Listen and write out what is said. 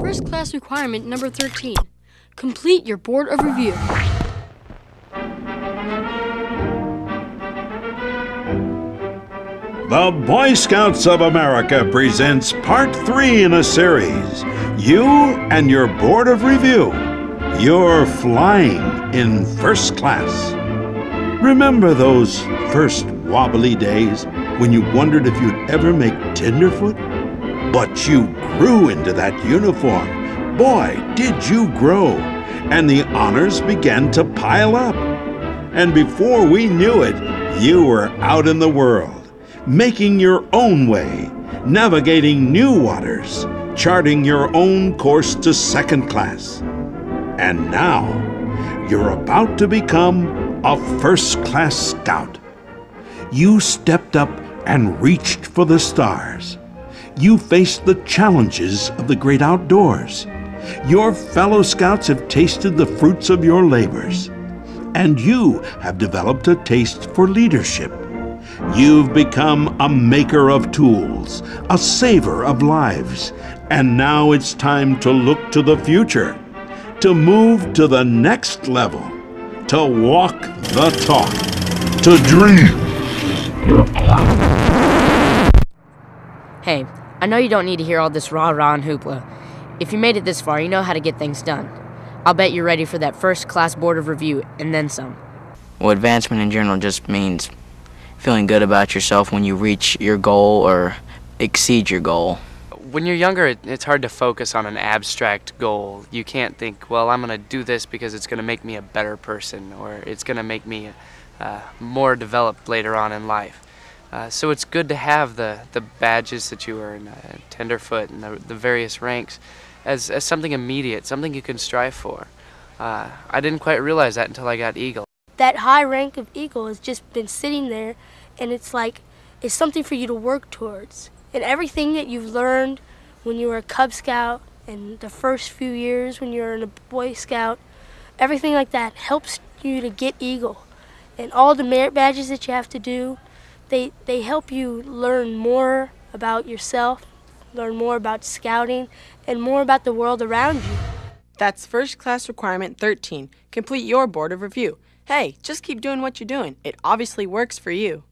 First class requirement number 13. Complete your board of review. The Boy Scouts of America presents part three in a series. You and your Board of Review. You're flying in first class. Remember those first wobbly days when you wondered if you'd ever make Tenderfoot? But you grew into that uniform. Boy, did you grow! And the honors began to pile up. And before we knew it, you were out in the world making your own way, navigating new waters, charting your own course to second class. And now, you're about to become a first class scout. You stepped up and reached for the stars. You faced the challenges of the great outdoors. Your fellow scouts have tasted the fruits of your labors. And you have developed a taste for leadership You've become a maker of tools, a saver of lives, and now it's time to look to the future, to move to the next level, to walk the talk, to dream. Hey, I know you don't need to hear all this rah rah and hoopla. If you made it this far, you know how to get things done. I'll bet you're ready for that first class board of review and then some. Well, advancement in general just means feeling good about yourself when you reach your goal or exceed your goal. When you're younger, it's hard to focus on an abstract goal. You can't think, well, I'm going to do this because it's going to make me a better person or it's going to make me uh, more developed later on in life. Uh, so it's good to have the, the badges that you earn, uh, Tenderfoot, and the, the various ranks as, as something immediate, something you can strive for. Uh, I didn't quite realize that until I got Eagle that high rank of Eagle has just been sitting there, and it's like it's something for you to work towards. And everything that you've learned when you were a Cub Scout and the first few years when you were in a Boy Scout, everything like that helps you to get Eagle. And all the merit badges that you have to do, they, they help you learn more about yourself, learn more about scouting, and more about the world around you. That's first class requirement 13. Complete your board of review. Hey, just keep doing what you're doing. It obviously works for you.